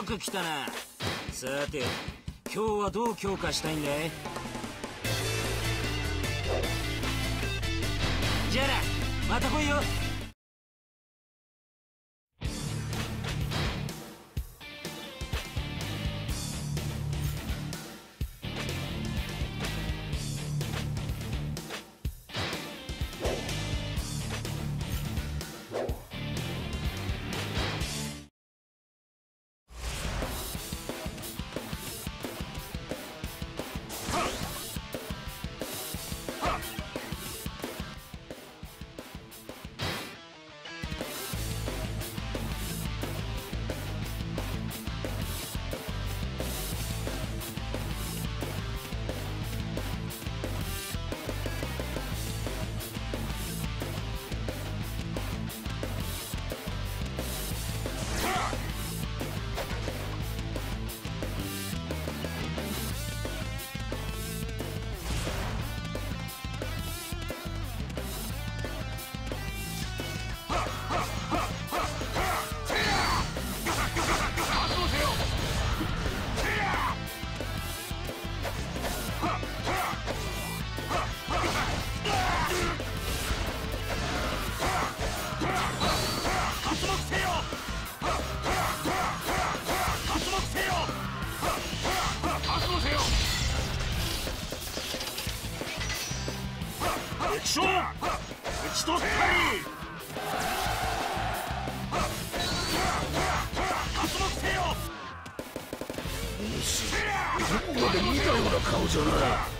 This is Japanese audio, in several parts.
よく来たな。さて今日はどう強化したいんだい？じゃあなまた来いよ。勝打ち取ったり。発目せよどこまで見たような顔じゃない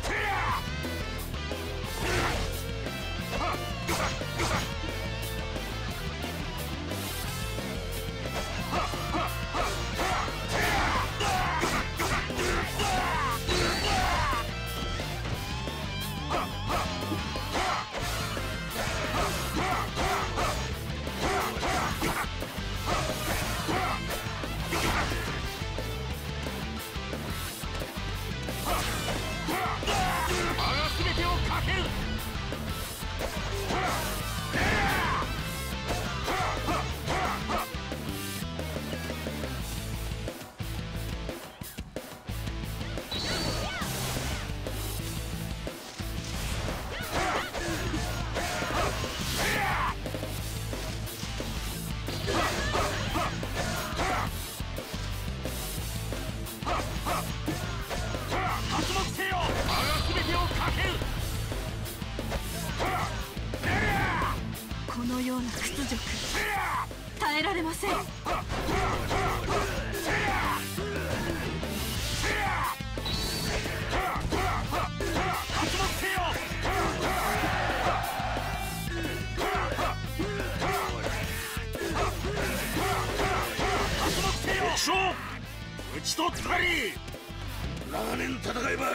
戦えば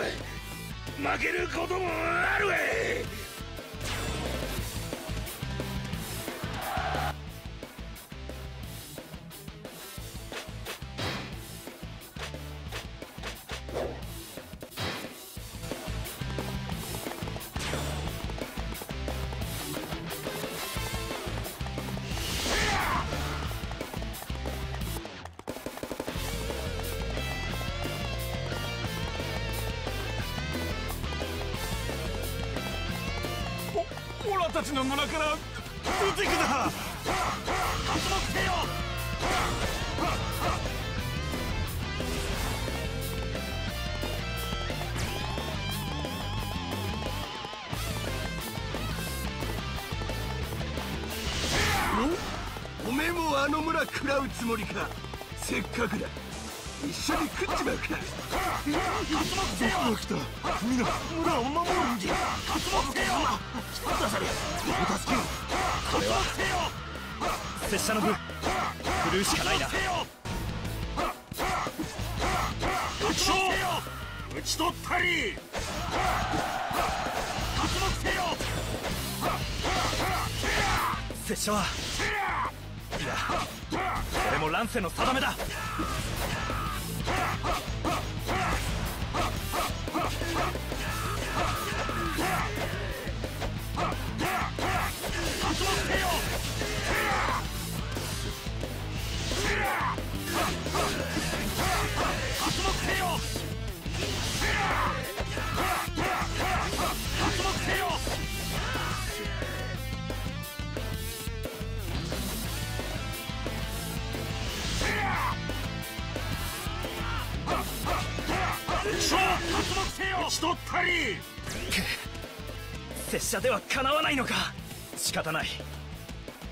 負けることもあるわい。たちの村から出てきた。発目せよおめえもあの村食らうつもりか。せっかくだ。一緒に食っちまうか発目せよ来たみんな村を守るんじゃ発目せよ出されお助けをこれは拙者の分振るうしかないなせよ発目せよ打ち取ったり発目せよ拙者はいやこれも乱世の定めだ。者ではかなわないのか。仕方ない。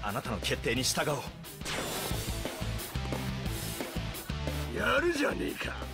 あなたの決定に従おう。やるじゃねえか。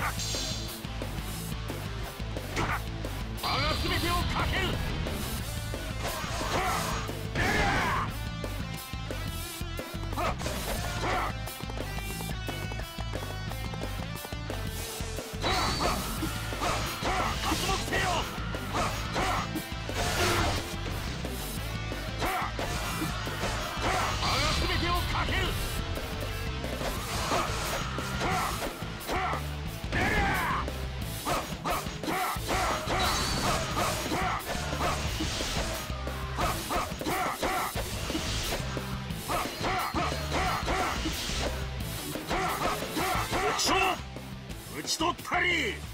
我が全てをかける。ち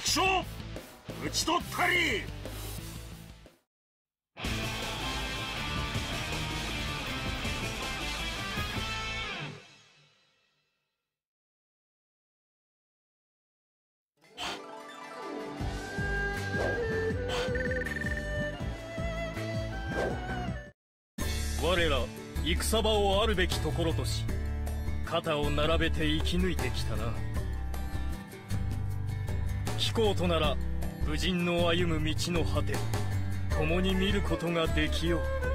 敵将討ち取ったり。我ら戦場をあるべきところとし肩を並べて生き抜いてきたな。貴公となら武人の歩む道の果て共に見ることができよう。